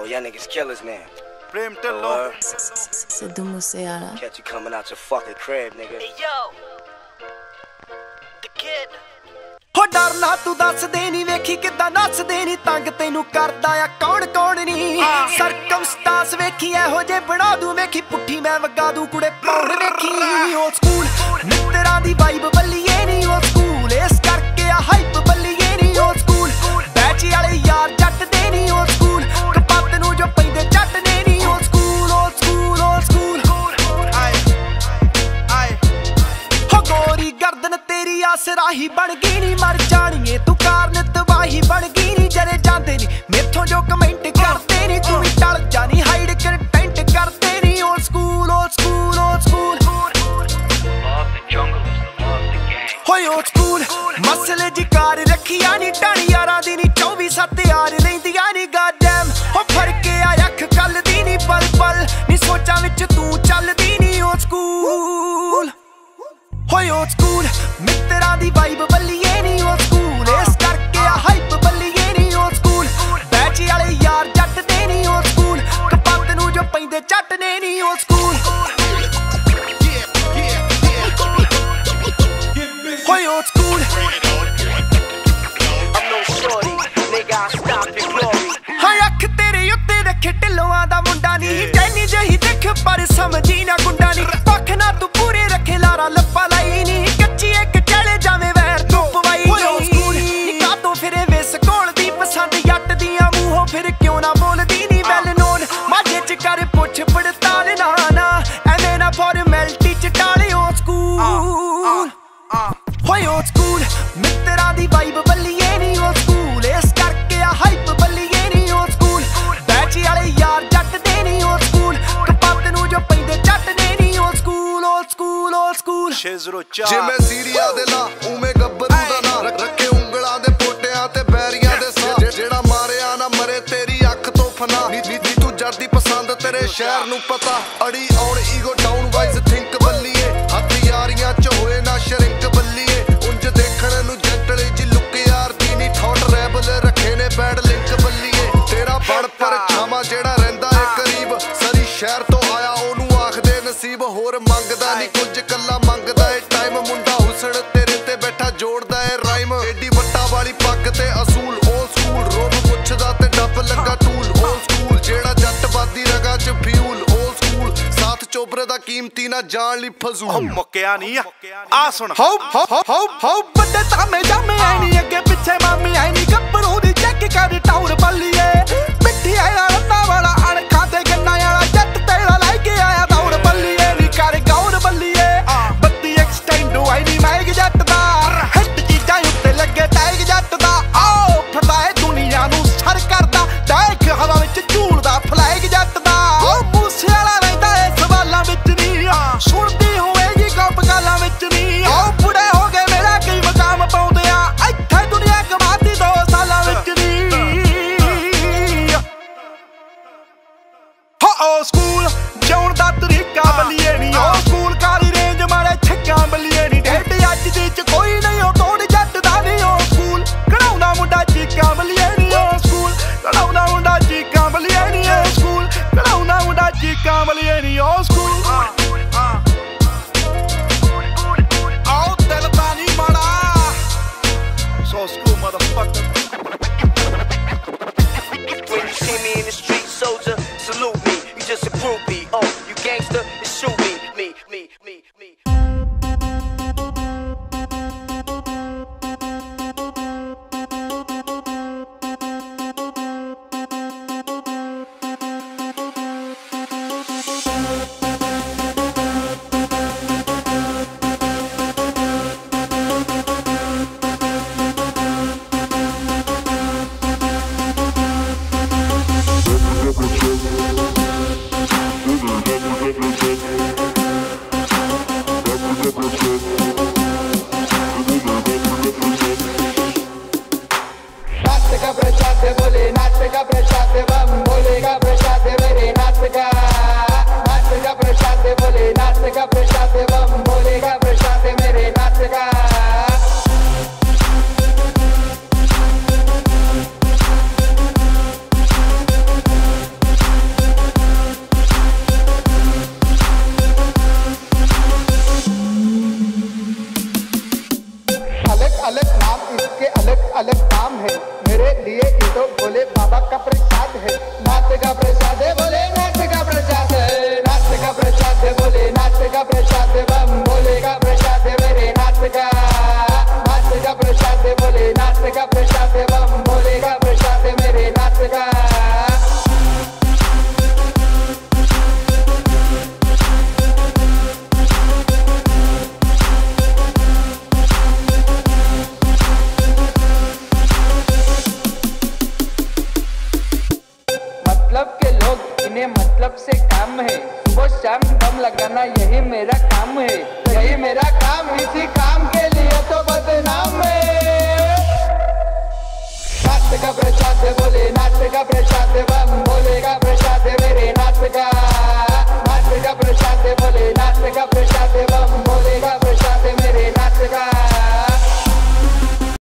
Oh, y'all niggas killers now. Prem Tillo. Sidhu Moosewala Catch you coming out your fucking crib, nigga. Hey yo, the kid. ਹੋ ਡਰਨਾ ਤੂੰ ਦੱਸਦੇ ਨਹੀਂ ਵੇਖੀ ਕਿੱਦਾਂ ਨੱਚਦੇ ਨਹੀਂ ਤੰਗ ਤੈਨੂੰ ਕਰਦਾ ਆ ਕੌਣ ਕੌਣ ਨਹੀਂ ਸਰਕਮਸਟਾਂਸ ਵੇਖੀ ਇਹੋ ਜੇ ਬਣਾ ਦੂੰ ਵੇਖੀ ਪੁੱਠੀ ਮੈਂ ਵਗਾ ਦੂੰ ਕੁੜੇ ਪੌਣ ਵੇਖੀ ਉਹ ਸਕੂਲ ਮਿੱਤਰਾਂ ਦੀ ਵਾਈਬ ਬੱਲੀਏ ਨਹੀਂ ਹੋਏ ਓਲਡ ਸਕੂਲ ਮਸਲੇ ਜੀ ਕਾਰ ਰੱਖੀਆਂ ਨਹੀਂ ਟਾਣੀ ਯਾਰਾਂ ਦੀ ਨਹੀਂ 24 ਸੱਤ ਯਾਰ ਲੈਂਦੀਆਂ ਨਹੀਂ ਗਾਡਮ ਹੋ ਫ਼ਰਕ ਆ ਅੱਖ ਕੱਲ ਦੀ ਨਹੀਂ ਪਲ ਪਲ ਨਹੀਂ ਸੋਚਾਂ ਵਿੱਚ ਤੂੰ ਚੱਲਦੀ ਨਹੀਂ ਜੈਨੀ ਜਹੀ ਦੇਖ ਪਰ ਸਮਝੀ ਨਾ ਗੁੰਡਾ ਨਹੀਂ ਪੱਖ ਨਾ ਤੂੰ ਪੂਰੇ ਰੱਖੇ ਲਾਰਾ ਲੱਪਾ ਲਾਈ ਨਹੀਂ ਕੱਚੀ ਇੱਕ ਚਲੇ ਜਾਵੇਂ ਵੈਰ ਤੂੰ ਪਵਾਈ ਨਹੀਂ ਕਾ ਤੋਂ ਫਿਰੇ ਵਿਸ ਕੋਲ ਦੀ ਪਸੰਦ ਜੱਟ ਦੀਆਂ ਮੂੰਹੋਂ ਫਿਰ ਕਿਉਂ ਨਾ ਬੋਲਦੀ ਨਹੀਂ ਵੈਲ ਨੋਨ ਮਾਝੇ ਚ ਕਰ ਪੁੱਛ ਪੜਤਾਲ ਨਾ ਨਾ। ਐਵੇਂ ਨਾ ਫਾਰਮੈਲਿਟੀ ਚ ਟਾਲਿਓ ਸਕੂਲ ਹੋਏ ਓਲਡ ਸਕੂਲ ਮਿੱਤਰਾਂ ਦੀ ਵਾਈਬ 004 ਜੇ ਮੈਂ ਸੀਰੀਆ ਦੇ ਲਾ ਉਵੇਂ ਗੱਬਰੂ ਦਾ ਨਾਂ। ਰੱਖੇ ਉਂਗਲਾਂ ਦੇ ਪੋਟਿਆਂ ਤੇ ਬੈਰੀਆਂ ਦੇ ਸਾਹ। ਜਿਹੜਾ ਮਾਰਿਆ ਨਾ ਮਰੇ ਤੇਰੀ ਅੱਖ ਤੋਂ ਫਨਾ। ਨੀ ਤੂੰ ਜੜਦੀ ਪਸੰਦ ਤੇਰੇ ਸ਼ਹਿਰ ਨੂੰ ਪਤਾ। ਅੜੀ ਔਰ ਈਗੋ ਡਾਊਨ ਜੋੜਦਾ ਏ ਰਾਈਮ। ਏਡੀ ਵੱਟਾ ਵਾਲੀ ਪੱਗ ਤੇ ਅਸੂਲ ਓਲ ਸਕੂਲ ਰੋਬ ਪੁੱਛਦਾ ਤੇ ਡੱਬ ਲੱਗਾ ਟੂਲ। ਓਲ ਸਕੂਲ ਜਿਹੜਾ ਜੱਟ ਬਾਦੀ ਰਗਾ ਚ ਫਿਊਲ ਓਲ ਸਕੂਲ ਸਾਥ ਚੋਬਰੇ ਦਾ ਕੀਮਤੀ ਨਾ ਜਾਣ ਲਈ ਫਜ਼ੂਲ। ਮੁੱਕਿਆ ਨਹੀਂ ਆ। ਸੁਣ। ਹਾਉ ਹਾਉ ਹਾਉ ਹਾਉ ਵੱਡੇ ਤਾਮੇ ਜਾਮੇ ਆਈ ਨਹੀਂ ਅੱਗੇ ਪਿੱਛੇ ਮਾਮੀ ਆਈ ਨਹੀਂ ਗੱਭਰੂ ਦੀ ਚੈੱਕ ਕਰ ਟਾਉਰ ਬੱਲੀਏ अलग अलग नाम इसके अलग अलग नाम है। मेरे लिए ये तो भोले बाबा का प्रसाद है। मतलब के लोग मतलब काम है। शाम लगाना यही मेरा काम है। यही मेरा काम, इसी काम के लिए तो बदनाम है। Take a breath, take a breath.